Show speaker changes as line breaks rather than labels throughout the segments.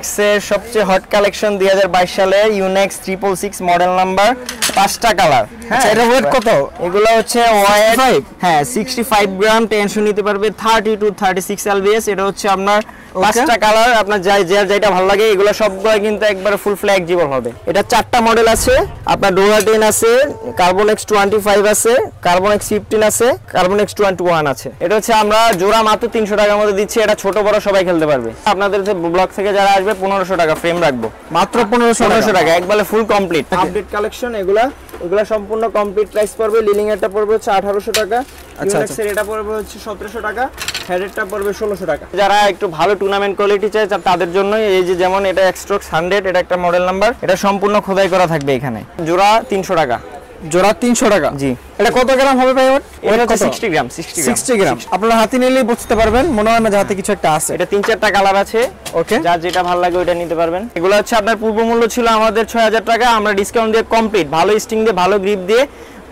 ইউনেক্সের সবচেয়ে hot collection দুই হাজার বাইশ সালে Yonex triple six model number পাঁচটা কালার হ্যাঁ
আচ্ছা, এটা ওয়েট কত?
এগুলো হচ্ছে ওয়াইট হ্যাঁ সিক্সটি ফাইভ গ্রাম টেনশন নিতে পারবে thirty to thirty six LBS এটা হচ্ছে আপনার পাঁচটা কালার আপনার যাই যার যেটা ভালো লাগে এগুলো সবগুলো কিন্তু একবারে ফুল ফ্লেক্সিবল হবে। এটা চারটা মডেল আছে আপনার ডোরা টেন আছে কার্বন এক্স টোয়েন্টি ফাইভ আছে কার্বন এক্স ফিফটিন আছে কার্বন এক্স টোয়েন্টি ওয়ান আছে। এটা হচ্ছে আমরা জোড়া মাত্র তিনশো টাকার মধ্যে দিচ্ছি এটা ছোট বড় সবাই খেলতে পারবে। আপনাদের ব্লক থেকে যারা আসবে পনেরোশো টাকা ফ্রেম রাখব।
মাত্র পনেরোশো
পনেরোশো টাকা। একবারে ফুল কমপ্লিট আপডেট কালেকশন এগুলা এগুলা সম্পূর্ণ কমপ্লিট প্রাইস পড়বে লিলিং এরটা পড়বে হচ্ছে আঠারোশো টাকা
আচ্ছা।
ইউনেক্সের এটা পড়বে হচ্ছে সতেরোশো টাকা হেডেরটা পড়বে ষোলোশো টাকা। যারা একটু ভালো টুর্নামেন্ট কোয়ালিটি চায় তাদের জন্য এই যে যেমন এটা এক্সট্রক হান্ড্রেড এটা একটা মডেল নাম্বার এটা সম্পূর্ণ খোদাই করা থাকবে এখানে। জোড়া তিনশো টাকা।
জোড়া তিনশো টাকা?
জি।
এটা কত গ্রাম হবে ভাই
এটা গ্রাম গ্রাম
গ্রাম আপনারা হাতে নিলেই বুঝতে পারবেন মনে হয় না যে হাতে কিছু একটা আছে।
এটা তিন চারটা কালার আছে।
ওকে
যার যেটা ভালো লাগে ওইটা নিতে পারবেন। এগুলো হচ্ছে আপনার পূর্ব মূল্য ছিল আমাদের ছয় হাজার টাকা আমরা ডিসকাউন্ট দিয়ে কমপ্লিট ভালো স্টিং দিয়ে ভালো গ্রিপ দিয়ে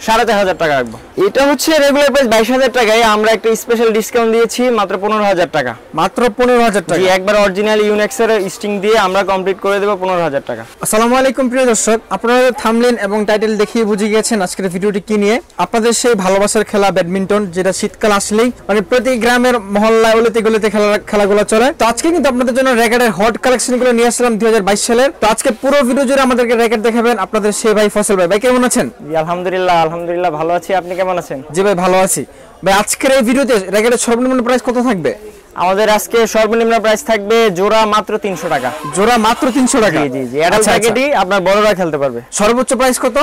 সাড়ে চার হাজার টাকা রাখব। এটা হচ্ছে রেগুলার প্রাইস বাইশ হাজার টাকায়। আমরা একটা স্পেশাল ডিসকাউন্ট দিয়েছি মাত্র পনেরো হাজার টাকা।
মাত্র পনেরো হাজার টাকা।
একবার অরিজিনাল ইউনেক্সের স্টিং দিয়ে আমরা কমপ্লিট করে দেবো পনেরো হাজার টাকা।
আসসালামু আলাইকুম প্রিয় দর্শক। আপনারা থামলেন এবং টাইটেল দেখিয়ে বুঝে গিয়েছেন আজকের ভিডিওটি কি নিয়ে। আপনাদের সেই ভালোবাসার খেলা ব্যাডমিন্টন যেটা শীতকাল আসলেই মানে প্রতি গ্রামের মহল্লায় গলিতে গলিতে খেলা খেলাগুলো চলে। তো আজকে কিন্তু আপনাদের জন্য র্যাকেটের হট কালেকশনগুলো নিয়ে আসলাম দুই হাজার সালের। তো আজকে পুরো ভিডিও জুড়ে আমাদেরকে র্যাকেট দেখাবেন আপনাদের সেই ভাই ফসল ভাই। ভাই কেমন আছেন?
আলহামদুলিল্লাহ আলহামদুলিল্লাহ ভালো আছি। আপনি কেমন আছেন?
জি ভাই ভালো আছি। ভাই আজকের এই ভিডিওতে র্যাকেটের সর্বনিম্ন প্রাইস কত থাকবে?
আমাদের আজকে সর্বনিম্ন প্রাইস থাকবে জোড়া মাত্র তিনশো টাকা।
জোড়া মাত্র তিনশো টাকা?
জি জি জি অ্যাডাল্ট
আচ্ছা, আচ্ছা।
প্যাকেটই আপনার বড়রা খেলতে পারবে।
সর্বোচ্চ প্রাইস কত?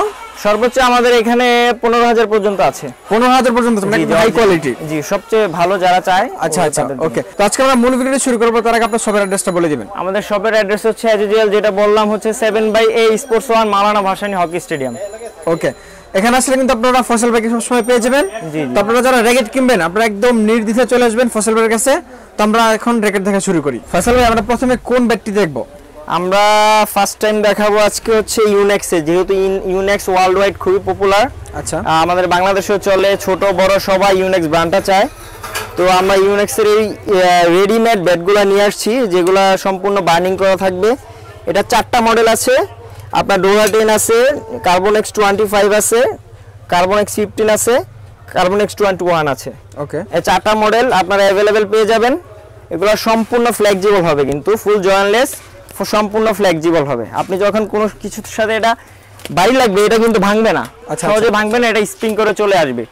সর্বোচ্চ আমাদের এখানে পনেরো হাজার পর্যন্ত আছে।
পনেরো হাজার পর্যন্ত
জি, জি,
হাই কোয়ালিটি
জি সবচেয়ে ভালো যারা চায়
আচ্ছা আচ্ছা ওকে তো আজকে আমরা মূল ভিডিওটি শুরু করব তার আগে আপনার সবের অ্যাড্রেসটা বলে দিবেন।
আমাদের শপের অ্যাড্রেস হচ্ছে অ্যাজ যেটা বললাম হচ্ছে seven by A sports one Maulana Bhasani hockey stadium
okay এখানে আসলে কিন্তু আপনারা ফসল ভাইকে সবসময় পেয়ে যাবেন। তো আপনারা যারা র্যাকেট কিনবেন আপনারা একদম নির্দ্বিধায় চলে আসবেন ফসল ভাইয়ের কাছে। তো আমরা এখন র্যাকেট দেখা শুরু করি। ফসল ভাই আমরা প্রথমে কোন ব্যাটটি দেখব?
আমরা ফার্স্ট টাইম দেখাবো আজকে হচ্ছে ইউনেক্সে যেহেতু ইউনেক্স ওয়ার্ল্ড ওয়াইড খুবই পপুলার
আচ্ছা।
আমাদের বাংলাদেশেও চলে ছোট বড় সবাই ইউনেক্স ব্র্যান্ডটা চায়। তো আমরা ইউনেক্সের এই রেডিমেড ব্যাটগুলো নিয়ে আসছি যেগুলো সম্পূর্ণ বার্নিং করা থাকবে। এটা চারটা মডেল আছে। আপনার ডোরা টেন আছে কার্বন এক্স টোয়েন্টি ফাইভ আছে কার্বন এক্স ফিফটিন আছে কার্বন এক্স টোয়েন্টি ওয়ান আছে।
ওকে
এই চারটা মডেল আপনারা অ্যাভেলেবেল পেয়ে যাবেন। এগুলো সম্পূর্ণ ফ্লেক্সিবল হবে কিন্তু ফুল জয়েনলেস সম্পূর্ণ ফ্লেক্সিবল হবে। আপনি যখন কোনো কিছুর সাথে এটা বাড়ি লাগবে এটা কিন্তু ভাঙবে না।
আচ্ছা,
সহজে ভাঙবে না এটা স্প্রিং করে চলে আসবে।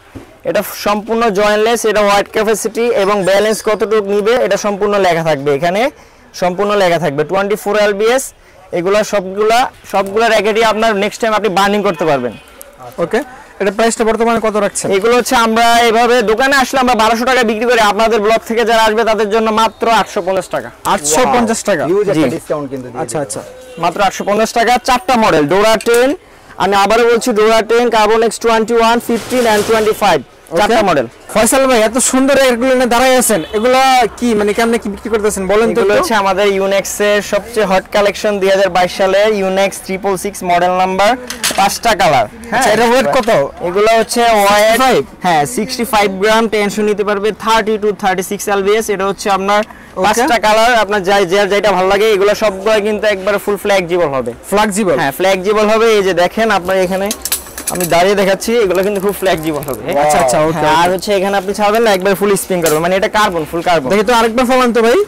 এটা সম্পূর্ণ জয়েনলেস এটা ওয়াইট ক্যাপাসিটি এবং ব্যালেন্স কতটুকু নিবে এটা সম্পূর্ণ লেখা থাকবে এখানে। সম্পূর্ণ লেখা থাকবে। টোয়েন্টি ফোর এলবিএস এগুলো সবগুলা সবগুলো র্যাকেটই আপনার নেক্সট টাইম আপনি বার্নিং করতে পারবেন।
ওকে এটা প্রাইসটা বর্তমানে কত রাখছেন?
এগুলো হচ্ছে আমরা এভাবে দোকানে আসলে আমরা বারোশো টাকা বিক্রি করি আপনাদের ব্লক থেকে যারা আসবে তাদের জন্য মাত্র আটশো পঞ্চাশ টাকা।
আটশো পঞ্চাশ টাকা?
হিউজ একটা ডিসকাউন্ট কিন্তু দিয়ে
আচ্ছা আচ্ছা।
মাত্র আটশো পঞ্চাশ টাকা চারটা মডেল ডোরা টেন আমি আবারও বলছি Duora ten carbon X twenty one fifteen and twenty five চারটা মডেল
ফয়সাল ভাই এত সুন্দর এগুলো নিয়ে দাঁড়াই আছেন এগুলো কি মানে কেমনে কি বিক্রি করতেছেন বলেন তো
এগুলো হচ্ছে আমাদের ইউনেক্সের সবচেয়ে হট কালেকশন দুই হাজার বাইশ সালে Yonex triple six model number পাঁচটা কালার
আচ্ছা, এটা weight কত?
এগুলো হচ্ছে ওয়েট
65?
হ্যাঁ সিক্সটি ফাইভ গ্রাম টেনশন নিতে পারবে thirty to thirty six LBS এটা হচ্ছে আপনার পাঁচটা কালার আপনার যাই যার যেটা ভালো লাগে এগুলো সবগুলো কিন্তু একবারে ফুল ফ্লেক্সিবল হবে।
ফ্লেক্সিবল
হ্যাঁ ফ্লেক্সিবল হবে এই যে দেখেন আপনার এখানে। আমি দাঁড়িয়ে দেখাচ্ছি এগুলো কিন্তু খুব ফ্লেক্সিবল হবে
আচ্ছা, আচ্ছা,
হ্যাঁ, আর হচ্ছে এখানে আপনি ছাড়বেন না একবার ফুল স্পিন করবে মানে এটা কার্বন ফুল কার্বন
দেখি তো আরেকবার ফলান তো ভাই।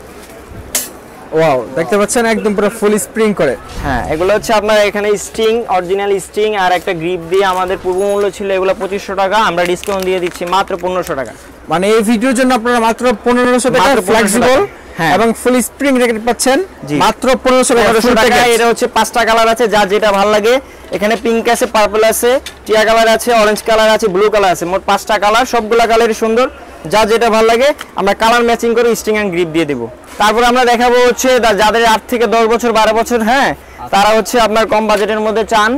ওয়াও দেখতে পাচ্ছেন একদম পুরো ফুল স্প্রিং করে।
হ্যাঁ এগুলো হচ্ছে আপনার এখানে স্টিং অরিজিনাল স্টিং আর একটা গ্রিপ দিয়ে আমাদের পূর্ব মূল্য ছিল এগুলো পঁচিশশো টাকা আমরা ডিসকাউন্ট দিয়ে দিচ্ছি মাত্র পনেরোশো টাকা।
মানে এই ভিডিওর জন্য আপনারা মাত্র পনেরোশো টাকা
মাত্র 1500
ফ্লেক্সিবল
হ্যাঁ।
এবং ফুল স্প্রিং র্যাকেট পাচ্ছেন মাত্র পনেরোশো টাকা
টাকা এটা হচ্ছে পাঁচটা কালার আছে যার যেটা ভালো লাগে এখানে পিঙ্ক আছে পার্পল আছে টিয়া কালার আছে অরেঞ্জ কালার আছে ব্লু কালার আছে মোট পাঁচটা কালার সবগুলা কালারই সুন্দর। যা যেটা ভালো লাগে আমরা কালার ম্যাচিং করে স্টিং অ্যান্ড গ্রিপ দিয়ে দেবো। তারপর আমরা দেখাবো হচ্ছে যাদের আট থেকে দশ বছর বারো বছর হ্যাঁ তারা হচ্ছে আপনার কম বাজেটের মধ্যে চান।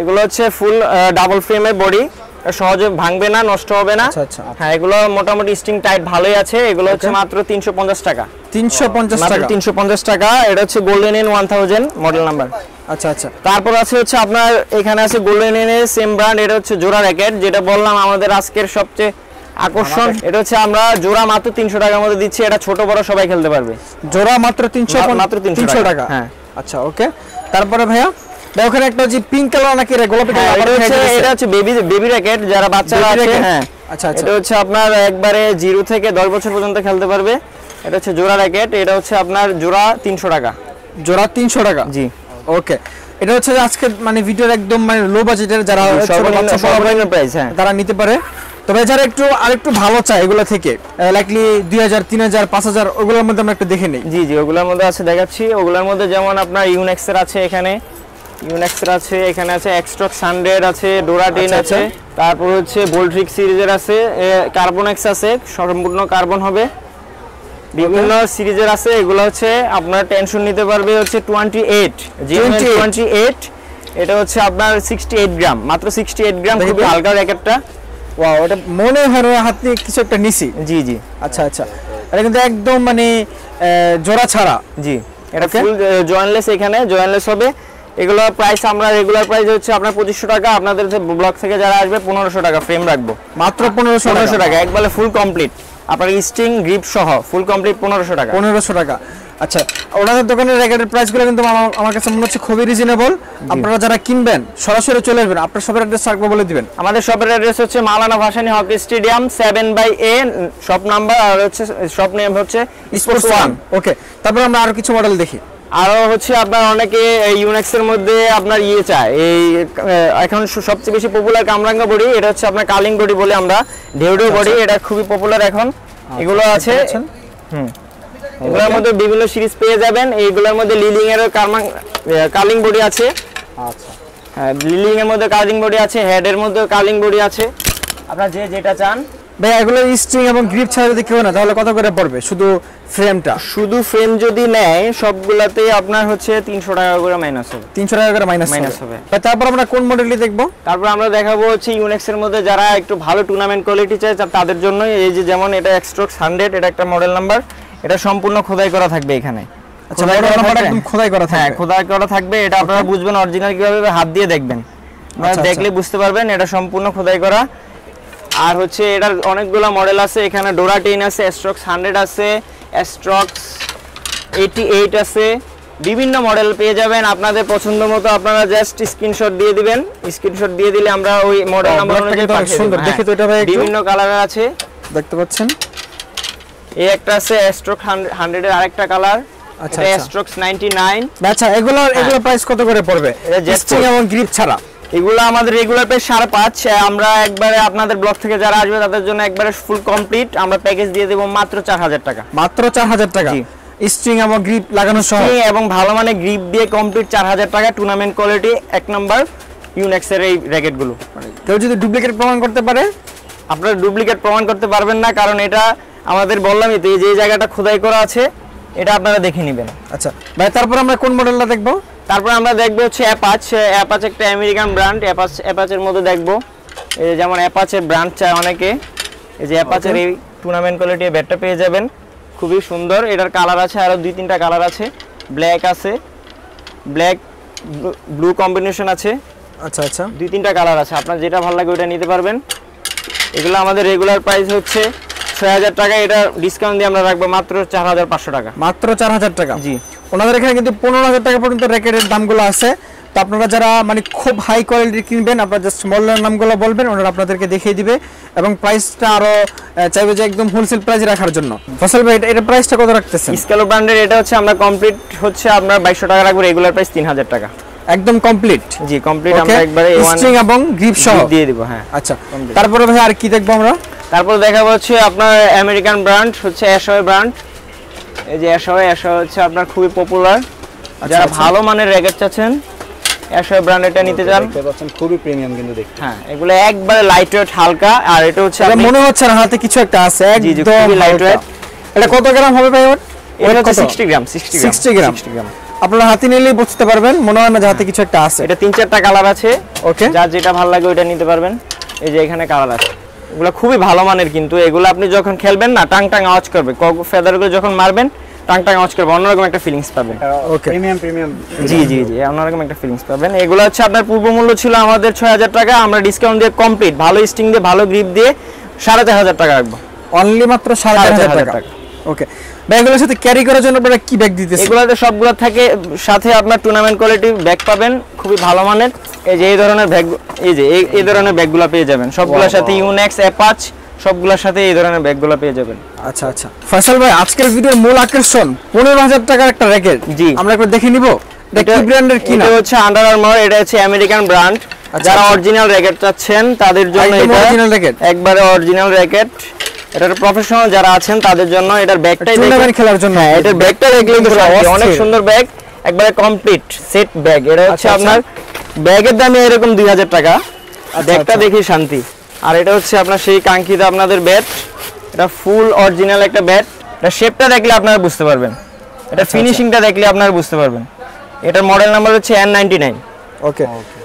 এগুলো হচ্ছে ফুল ডাবল ফ্রেমের বডি সহজে ভাঙবে না নষ্ট হবে না।
আচ্ছা, আচ্ছা।
হ্যাঁ এগুলো মোটামুটি স্টিং টাইট ভালোই আছে এগুলো হচ্ছে মাত্র তিনশো পঞ্চাশ টাকা।
তিনশো পঞ্চাশ টাকা।
তিনশো পঞ্চাশ টাকা এটা হচ্ছে golden N one thousand model number
আচ্ছা আচ্ছা।
তারপর আছে হচ্ছে আপনার এখানে আছে গোল্ডেন এন সেম ব্র্যান্ড এটা হচ্ছে জোড়া র্যাকেট যেটা বললাম আমাদের আজকের সবচেয়ে আকর্ষণ। এটা হচ্ছে আমরা জোড়া মাত্র তিনশো টাকার মধ্যে দিচ্ছি এটা ছোট বড় সবাই খেলতে পারবে।
জোড়া মাত্র তিনশো
মাত্র
তিনশো
টাকা, হ্যাঁ।
আচ্ছা ওকে। তারপরে ভাইয়া ওখানে একটা যে পিঙ্ক কালার নাকি গোলাপি কালার
এটা হচ্ছে বেবি বেবি র্যাকেট যারা বাচ্চারা আছে হ্যাঁ।
আচ্ছা, আচ্ছা।
এটা হচ্ছে আপনার একবারে জিরো থেকে দশ বছর পর্যন্ত খেলতে পারবে। এটা হচ্ছে জোড়া র্যাকেট এটা হচ্ছে আপনার জোড়া তিনশো টাকা।
জোড়া তিনশো টাকা।
জি।
ওকে এটা হচ্ছে আজকে মানে ভিডিওর একদম মানে লো বাজেটের যারা
সর্বনিম্ন প্রাইস হ্যাঁ।
তারা নিতে পারে। তবে যারা একটু আরেকটু ভালো চায় এগুলো থেকে লাইকলি দুই হাজার তিন হাজার পাঁচ হাজার ওগুলোর মধ্যে আমরা একটু দেখে নিই।
জি জি ওগুলোর মধ্যে আছে দেখাচ্ছি। ওগুলোর মধ্যে যেমন আপনার ইউনেক্সের আছে এখানে। ইউনেক্সের আছে এখানে আছে এক্সট্রক সানডেড আছে ডোরা টেন
আচ্ছা,
আছে। তারপর হচ্ছে বোল্ট্রিক সিরিজের আছে কার্বনেক্স আছে সম্পূর্ণ কার্বন হবে। বিভিন্ন সিরিজের আছে এগুলো হচ্ছে আপনার টেনশন নিতে পারবে হচ্ছে টোয়েন্টি এইট
28
টোয়েন্টি এইট এটা হচ্ছে আপনার সিক্সটি এইট গ্রাম মাত্র সিক্সটি এইট গ্রাম খুবই। হালকা র্যাকেটটা
ওয়াও এটা মনে হয় হাত দিয়ে কিছু একটা নিছি।
জি জি।
আচ্ছা আচ্ছা। এটা কিন্তু একদম মানে জোড়া ছাড়া।
জি। এটা ফুল জয়েনলেস এখানে জয়েনলেস হবে। এগুলো প্রাইস আমরা রেগুলার প্রাইস হচ্ছে আপনার পঁচিশশো টাকা আপনাদের ব্লক থেকে যারা আসবে পনেরোশো টাকা ফ্রেম রাখব।
মাত্র পনেরোশো
পনেরোশো টাকা একবারে ফুল কমপ্লিট আপনার স্টিং গ্রিপ সহ ফুল কমপ্লিট পনেরোশো টাকা।
পনেরোশো টাকা। আচ্ছা ওনাদের দোকানের র্যাকেটের প্রাইসগুলো কিন্তু আমার- কাছে মনে হচ্ছে খুবই রিজনেবল আপনারা যারা কিনবেন সরাসরি চলে আসবেন আপনার সবের অ্যাড্রেস থাকবে বলে দিবেন।
আমাদের শপের অ্যাড্রেস হচ্ছে Maulana Bhasani hockey stadium seven by A shop number আর হচ্ছে শপ নেম হচ্ছে স্পোর্টস ওয়ান
ওকে তারপর আমরা আরও কিছু মডেল দেখি।
আরও হচ্ছে আপনার অনেকে ইউনেক্স এর মধ্যে আপনার ইয়ে চায়। এই এখন সবচেয়ে বেশি পপুলার কামরাঙ্গা বডি এটা হচ্ছে আপনার কালিং বডি বলে আমরা ঢেউডো বডি এটা খুবই পপুলার এখন। এগুলো আছে
পাচ্ছেন?
এগুলোর মধ্যে বিভিন্ন সিরিজ পেয়ে যাবেন। এইগুলোর মধ্যে লিলিং এর কালিং বডি আছে।
আচ্ছা।
হ্যাঁ লিলিং এর মধ্যে কালিং বডি আছে হেড এর মধ্যে কালিং বডি আছে। আপনার যে যেটা চান
ভাই এগুলো স্ট্রিং এবং গ্রিপ ছাড়া যদি কেউ না তাহলে কত করে পড়বে? শুধু ফ্রেমটা
শুধু ফ্রেম যদি নেয় সবগুলাতে আপনার হচ্ছে তিনশো টাকা করে মাইনাস হবে।
তিনশো টাকা করে মাইনাস
Minus
হবে। তারপর আমরা কোন মডেলটি দেখব?
তারপর আমরা দেখাবো হচ্ছে ইউনেক্স এর মধ্যে যারা একটু ভালো টুর্নামেন্ট কোয়ালিটি চায় তাদের জন্য এই যে যেমন এটা এক্সট্রোক্স হান্ড্রেড এটা একটা মডেল নাম্বার এটা সম্পূর্ণ খোদাই করা থাকবে এখানে।
আচ্ছা
খোদাই করা
number একদম খোদাই করা
হ্যাঁ
থাকবে।
খোদাই করা থাকবে এটা আপনারা বুঝবেন অরিজিনাল কীভাবে হাত দিয়ে দেখবেন।
আচ্ছা,
দেখলে বুঝতে পারবেন এটা সম্পূর্ণ খোদাই করা। আর হচ্ছে এটার অনেকগুলো মডেল আছে এখানে ডোরা টেন আছে স্ট্রক্স হান্ড্রেড আছে স্ট্রক্স এইটি এইট আছে। বিভিন্ন মডেল পেয়ে যাবেন আপনাদের পছন্দ মতো আপনারা জাস্ট স্ক্রিনশট দিয়ে দিবেন। স্ক্রিনশট দিয়ে দিলে আমরা ওই মডেল নাম্বার অনুযায়ী
সুন্দর। দেখি তো এটা ভাই
হ্যাঁ, বিভিন্ন কালারের আছে।
দেখতে পাচ্ছেন?
এই একটা আছে স্ট্রোক হান্ড্রেডের আরেকটা কালার
আচ্ছা।
নাইনটি নাইন
আচ্ছা এগুলো এগুলো প্রাইস কত করে পড়বে? স্ট্রিং এবং গ্রিপ ছাড়া।
এগুলো আমাদের রেগুলার প্রাইস সাড়ে পাঁচ। আমরা একবারে আপনাদের ব্লক থেকে যারা আসবে তাদের জন্য একবারে ফুল কমপ্লিট আমরা প্যাকেজ দিয়ে দেবো মাত্র চার হাজার টাকা।
মাত্র চার হাজার টাকা। স্ট্রিং এবং গ্রিপ লাগানো সহ।
এবং ভালো মানে গ্রিপ দিয়ে কমপ্লিট চার হাজার টাকা। টুর্নামেন্ট কোয়ালিটি এক নম্বর ইউনেক্সের এই র্যাকেটগুলো
কেউ যদি ডুপ্লিকেট প্রমাণ করতে পারে?
আপনারা ডুপ্লিকেট প্রমাণ করতে পারবেন না কারণ এটা আমাদের বললামই তো এই যে জায়গাটা খোদাই করা আছে এটা আপনারা দেখে নেবেন।
আচ্ছা ভাই তারপর আমরা কোন মডেলটা দেখব?
তারপর আমরা দেখব হচ্ছে অ্যাপাচ অ্যাপাচ একটা আমেরিকান ব্র্যান্ড অ্যাপাচ অ্যাপাচের মধ্যে দেখব। এই যে যেমন অ্যাপাচের ব্র্যান্ড চায় অনেকে। এই যে অ্যাপাচের এই টুর্নামেন্ট কোয়ালিটি ব্যাটটা পেয়ে যাবেন। খুবই সুন্দর। এটার কালার আছে আরও দুই তিনটা কালার আছে। ব্ল্যাক আছে। ব্ল্যাক ব্লু কম্বিনেশন আছে।
আচ্ছা আচ্ছা।
দুই তিনটা কালার আছে। আপনার যেটা ভালো লাগে ওটা নিতে পারবেন। এগুলো আমাদের রেগুলার প্রাইস হচ্ছে ছয় হাজার টাকা এটা ডিসকাউন্ট দিয়ে আমরা রাখব মাত্র চার হাজার পাঁচশো টাকা।
মাত্র চার হাজার টাকা।
জি।
ওনাদের এখানে কিন্তু পনেরো হাজার টাকা পর্যন্ত র্যাকেটের দামগুলো আছে। তো আপনারা যারা মানে খুব হাই কোয়ালিটির কিনবেন আপনারা জাস্ট মডেলের নামগুলো বলবেন ওনারা আপনাদেরকে দেখিয়ে দিবে। এবং প্রাইসটা আরও চাইবে যে একদম হোলসেল প্রাইস রাখার জন্য। ফসল ভাই এটা- প্রাইসটা কত রাখতেছেন?
স্কেলো ব্র্যান্ডের এটা হচ্ছে আমরা কমপ্লিট হচ্ছে আপনার বাইশশো টাকা রাখব রেগুলার প্রাইস তিন হাজার টাকা।
একদম কমপ্লিট
জি কমপ্লিট আমরা একবারে
স্ট্রিং এবং গ্রিপ সহ?
দিয়ে দিব হ্যাঁ।
আচ্ছা। তারপরে ভাই আর কি দেখব আমরা?
তারপর দেখাবো হচ্ছে আপনার আমেরিকান ব্র্যান্ড হচ্ছে অ্যাশওয়ে ব্র্যান্ড। এই যে অ্যাশওয়ে অ্যাশওয়ে হচ্ছে আপনার খুবই পপুলার যারা
আচ্ছা।
ভালো মানের র্যাকেট চাচ্ছেন ব্র্যান্ড এটা নিতে চান।
দেখতে পাচ্ছেন খুবই প্রিমিয়াম কিন্তু দেখতে।
হ্যাঁ এগুলো একবারে লাইট ওয়েট হালকা আর এটা হচ্ছে
মনে হচ্ছে না হাতে কিছু একটা আছে একদম লাইট
lightweight।
এটা কত গ্রাম হবে ভাই
এটা হচ্ছে
কত?
Sixty gram sixty
60 gram.
60 gram.
আপনারা হাতে নিলেই বুঝতে পারবেন মনে হয় না যে হাতে কিছু একটা আছে।
এটা তিন চারটা কালার আছে।
ওকে
যার যেটা ভালো লাগে ওইটা নিতে পারবেন। এই যে এখানে কালার আছে। এগুলো খুবই ভালো মানের কিন্তু। এগুলো আপনি যখন খেলবেন না টাং টাং আওয়াজ করবে। ফেদারগুলো যখন মারবেন টাং টাং আওয়াজ করবে। অন্যরকম একটা ফিলিংস পাবেন।
ওকে
প্রিমিয়াম প্রিমিয়াম
জি জি জি অন্যরকম একটা ফিলিংস পাবেন। এগুলো হচ্ছে আপনার পূর্ব মূল্য ছিল আমাদের ছয় হাজার টাকা। আমরা ডিসকাউন্ট দিয়ে কমপ্লিট ভালো স্টিং দিয়ে ভালো গ্রিপ দিয়ে সাড়ে চার হাজার টাকা রাখব।
অনলি মাত্র সাড়ে চার হাজার টাকা। ওকে ব্যাগগুলোর সাথে ক্যারি করার জন্য আপনারা কি ব্যাগ দিতেছেন?
এগুলোতে সবগুলো থাকে সাথে আপনার টুর্নামেন্ট কোয়ালিটি ব্যাগ পাবেন খুবই ভালো মানের। এই যে এই ধরনের ব্যাগ এই যে এই- ধরনের ব্যাগগুলো পেয়ে যাবেন। সবগুলোর সাথে ইউনেক্স অ্যাপাচ সবগুলোর সাথে এই ধরনের ব্যাগগুলো পেয়ে যাবেন।
আচ্ছা আচ্ছা। ফয়সাল ভাই আজকের ভিডিওর মূল আকর্ষণ পনেরো হাজার টাকার একটা র্যাকেট
জি।
আমরা একবার দেখে নিব এটা কি ব্র্যান্ডের কি
এটা হচ্ছে আন্ডার আর্মার এটা হচ্ছে আমেরিকান ব্র্যান্ড যারা
আচ্ছা।
অরিজিনাল র্যাকেট চাচ্ছেন তাদের জন্য এটা
original racket?
একবারে অরিজিনাল র্যাকেট এটার প্রফেশনাল যারা আছেন তাদের জন্য এটার ব্যাগটাই
টুর্নামেন্ট খেলার জন্য।
হ্যাঁ এটার ব্যাগটা দেখলে কিন্তু। অনেক সুন্দর ব্যাগ একবারে কমপ্লিট সেট ব্যাগ এটা হচ্ছে
আচ্ছা,
আপনার ব্যাগের দামে এরকম দুই হাজার টাকা। ব্যাগটা
আচ্ছা।
দেখি শান্তি। আর এটা হচ্ছে আপনার সেই কাঙ্ক্ষিত আপনাদের ব্যাট এটা ফুল অরিজিনাল একটা ব্যাট এটা শেপটা দেখলে আপনারা বুঝতে পারবেন। এটা
আচ্ছা,
ফিনিশিংটা দেখলে আপনারা বুঝতে পারবেন। এটার মডেল নাম্বার হচ্ছে এন নাইনটি নাইন
ওকে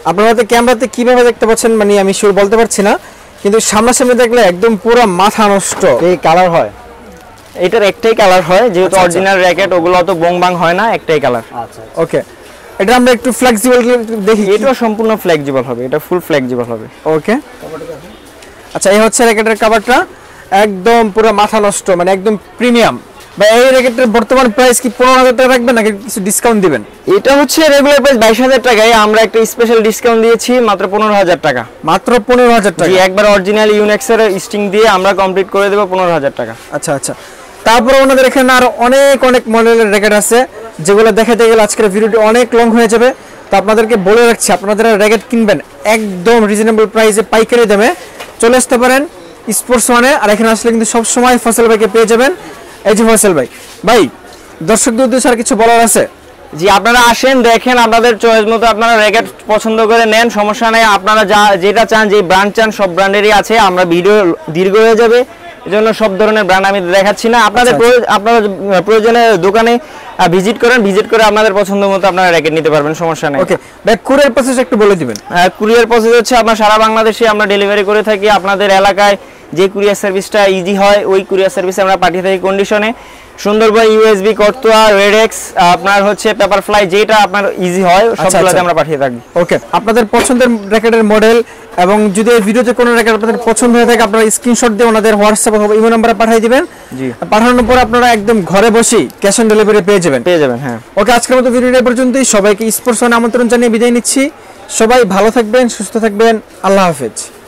আপনারা ক্যামেরাতে কীভাবে দেখতে পাচ্ছেন মানে আমি শিওর বলতে পারছি না। কিন্তু সামনাসামনি দেখলে একদম পুরো মাথা নষ্ট।
এই কালার হয়?
এটার একটাই কালার হয় যেহেতু
আচ্ছা, আচ্ছা।
অরিজিনাল র্যাকেট ওগুলো অত বং বাং হয় না একটাই কালার
আচ্ছা
ওকে এটা আমরা একটু ফ্লেক্সিবল দেখি।
এটা সম্পূর্ণ ফ্লেক্সিবল হবে এটা ফুল ফ্লেক্সিবল হবে।
ওকে আচ্ছা এই হচ্ছে র্যাকেটের কাভারটা একদম পুরো মাথা নষ্ট মানে একদম প্রিমিয়াম এই র্যাকেটের বর্তমান প্রাইস কি পনেরো হাজার টাকা রাখবেন নাকি কিছু ডিসকাউন্ট দিবেন?
এটা হচ্ছে রেগুলার প্রাইস টাকায়। আমরা একটা স্পেশাল ডিসকাউন্ট দিয়েছি মাত্র পনেরো হাজার টাকা।
মাত্র পনেরো হাজার
জি
টাকা
একবার অরিজিনাল ইউনেক্সের স্টিং দিয়ে আমরা কমপ্লিট করে দেবো টাকা।
আচ্ছা আচ্ছা। তারপরে ওনাদের এখানে আরও অনেক অনেক মডেলের র্যাকেট আছে যেগুলো দেখাতে গেলে আজকের ভিডিওটি অনেক লং হয়ে যাবে। তো আপনাদেরকে বলে রাখছি আপনারা র্যাকেট কিনবেন একদম রিজনেবল প্রাইসে পাইকারি দামে চলে আসতে পারেন স্পোর্টস মানে আর এখানে আসলে কিন্তু সবসময় ফসল ভাইকে পেয়ে যাবেন। এই যে ফসল ভাই ভাই, দর্শকদের উদ্দেশ্যে আর কিছু বলার আছে?
জি, আপনারা আসেন, দেখেন, আপনাদের চয়েস মতো আপনারা র্যাকেট পছন্দ করে নেন, সমস্যা নেই, আপনারা যা, যেটা চান যে ব্র্যান্ড চান, সব ব্র্যান্ডেরই আছে, আমরা ভিডিও দীর্ঘ হয়ে যাবে। এজন্য সব ধরনের ব্র্যান্ড আমি দেখাচ্ছি না। আপনাদের
আচ্ছা,
আপনারা প্রয়োজনে দোকানে ভিজিট করেন ভিজিট করে আপনাদের পছন্দ মতো আপনারা র্যাকেট নিতে পারবেন সমস্যা নেই।
ওকে ভাই কুরিয়ার প্রসেস একটু বলে দিবেন।
কুরিয়ার প্রসেস হচ্ছে আপনার সারা বাংলাদেশে আমরা ডেলিভারি করে থাকি। আপনাদের এলাকায় যে কুরিয়ার সার্ভিসটা ইজি হয় ওই কুরিয়ার সার্ভিসে আমরা পাঠিয়ে থাকি কন্ডিশনে সুন্দরবন ইউএসবি কর্তোয়া রেডেক্স আপনার হচ্ছে পেপার ফ্লাই যেটা আপনার ইজি হয় সবগুলোতে
আচ্ছা।
আমরা পাঠিয়ে থাকি।
ওকে আপনাদের পছন্দের র্যাকেটের মডেল এবং যদি এই ভিডিওতে কোনো রেকর্ড আপনাদের পছন্দ হয়ে থাকে আপনারা স্ক্রিনশট দিয়ে ওনাদের হোয়াটসঅ্যাপ অথবা ইমো নাম্বারে পাঠিয়ে দিবেন।
জি।
পাঠানোর পর আপনারা একদম ঘরে বসেই ক্যাশ অন ডেলিভারি পেয়ে যাবেন।
পেয়ে যাবেন হ্যাঁ।
ওকে আজকের মতো ভিডিও এ পর্যন্তই। সবাইকে স্পোর্টস আমন্ত্রণ জানিয়ে বিদায় নিচ্ছি। সবাই ভালো থাকবেন সুস্থ থাকবেন। আল্লাহ হাফেজ।